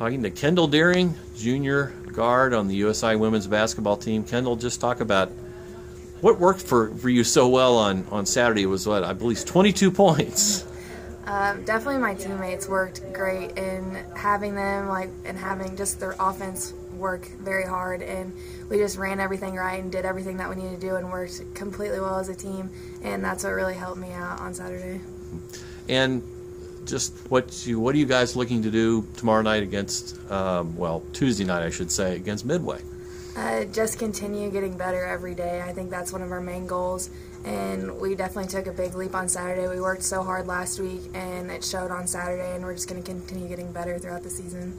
talking to Kendyl Dearing, junior guard on the USI women's basketball team. Kendyl, just talk about what worked for, for you so well on, on Saturday was what, I believe 22 points. Um, definitely my teammates worked great in having them like and having just their offense work very hard and we just ran everything right and did everything that we needed to do and worked completely well as a team and that's what really helped me out on Saturday. And just what you what are you guys looking to do tomorrow night against um, well Tuesday night I should say against Midway? Uh, just continue getting better every day. I think that's one of our main goals, and we definitely took a big leap on Saturday. We worked so hard last week, and it showed on Saturday, and we're just going to continue getting better throughout the season.